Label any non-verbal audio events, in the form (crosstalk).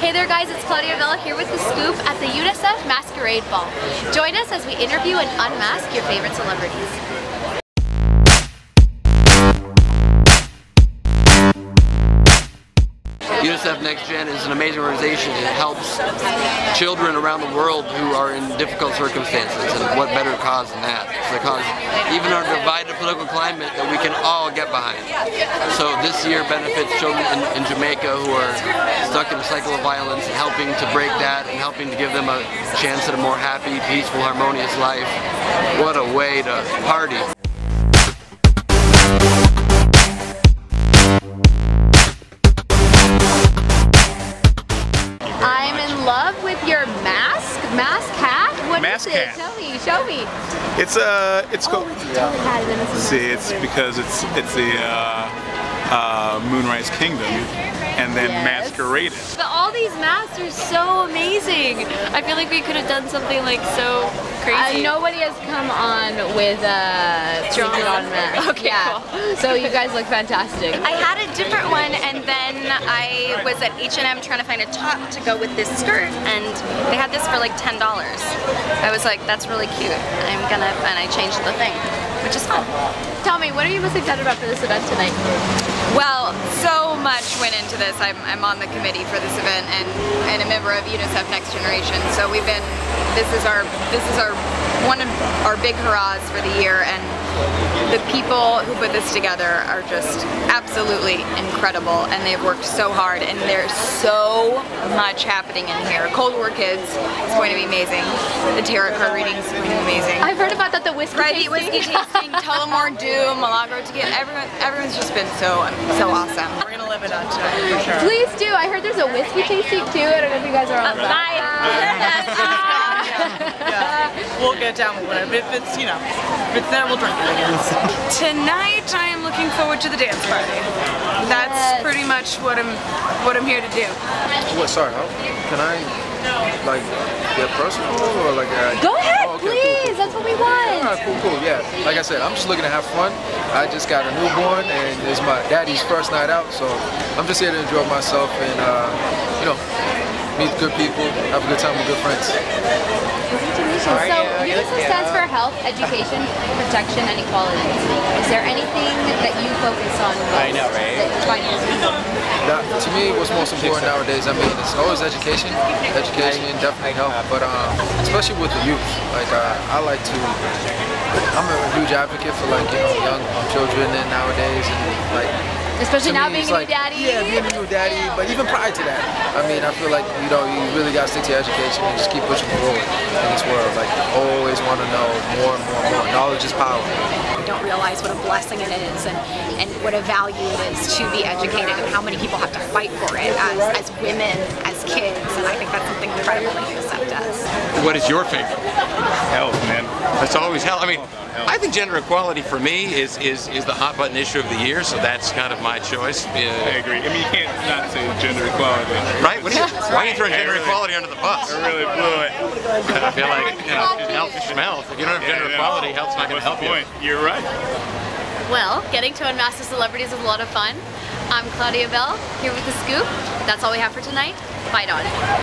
Hey there guys, it's Claudia Bell here with The Scoop at the UNICEF Masquerade Ball. Join us as we interview and unmask your favorite celebrities. UNICEF Next Gen is an amazing organization. It helps children around the world who are in difficult circumstances, and what better cause than that? It's cause, even our divided political climate, that we can all get behind. So this year benefits children in, in Jamaica who are stuck in a cycle of violence, and helping to break that, and helping to give them a chance at a more happy, peaceful, harmonious life. What a way to party. Mask it? hat. Show me, show me. It's uh, it's Oh, called. it's a totally hat. and then it's a See, it's because it's it's the uh, uh, Moonrise Kingdom, and then Yes. masqueraded. But all these masks are so amazing. I feel like we could have done something like so crazy. Uh, nobody has come on with uh, Drawn on on. mask. Okay, yeah. cool. So you guys look fantastic. I had a different one and then I was at H&M trying to find a top to go with this skirt and they had this for like $10. I was like, that's really cute. I'm gonna, and I changed the thing, which is fun. Tell me, what are you most excited about for this event tonight? Well, so much went into this. I'm, I'm on the committee for this event and, and a member of UNICEF Next Generation. So we've been, this is our, this is our, one of our big hurrahs for the year and the people who put this together are just absolutely incredible and they've worked so hard and there's so much happening in here. Cold War Kids is going to be amazing. The tarot card readings is going to be amazing. I've heard about that, the whiskey Private tasting. whiskey tasting, (laughs) Tullamore Dew, Milagro Tequila, everyone, everyone's just been so, so awesome. We're gonna live it up to it, for sure. Please do. I heard there's a whiskey tasting too. I don't know if you guys are on that. (laughs) yeah, we'll get down with whatever. If it's, you know, if it's there, we'll drink it, I guess. Tonight, I am looking forward to the dance party. That's pretty much what I'm, what I'm here to do. What? Sorry, how, can I like get personal or like? Uh, Go ahead, oh, okay, please. cool. That's what we want. Alright, cool, cool. Yeah, like I said, I'm just looking to have fun. I just got a newborn, and it's my daddy's first night out, so I'm just here to enjoy myself and uh, you know meet good people, have a good time with good friends. So UNICEF stands for Health, Education, Protection, and Equality. Is there anything that you focus on I know, right? that That, to me, what's most important nowadays, I mean, it's always education. Education definitely help, but um, especially with the youth. Like, uh, I like to, I'm a huge advocate for like, you know, young children and nowadays, and like, Especially to now me, being it's a new daddy. Yeah, being a new daddy, but even prior to that, I mean, I feel like, you know, you really got to stick to your education and just keep pushing forward in this world. Like, always want to know more and more and more. Knowledge is power. We don't realize what a blessing it is and, and what a value it is to be educated and how many people have to fight for it as, as women, as kids, and I think that's something incredible that UNICEF does. What is your favorite? Health, man. That's always health. I mean, I think gender equality for me is, is, is the hot button issue of the year, so that's kind of my choice. I Uh, agree. I mean, you can't not say gender equality. right? What do you, (laughs) why are you throwing gender really- equality under the bus? I really blew it. I feel like, you know, health is health. If you don't have gender Yeah, I know. equality, health's not going to help the you. You're right. Well, getting to unmask the celebrities is a lot of fun. I'm Claudia Bell here with The Scoop. That's all we have for tonight. Fight on.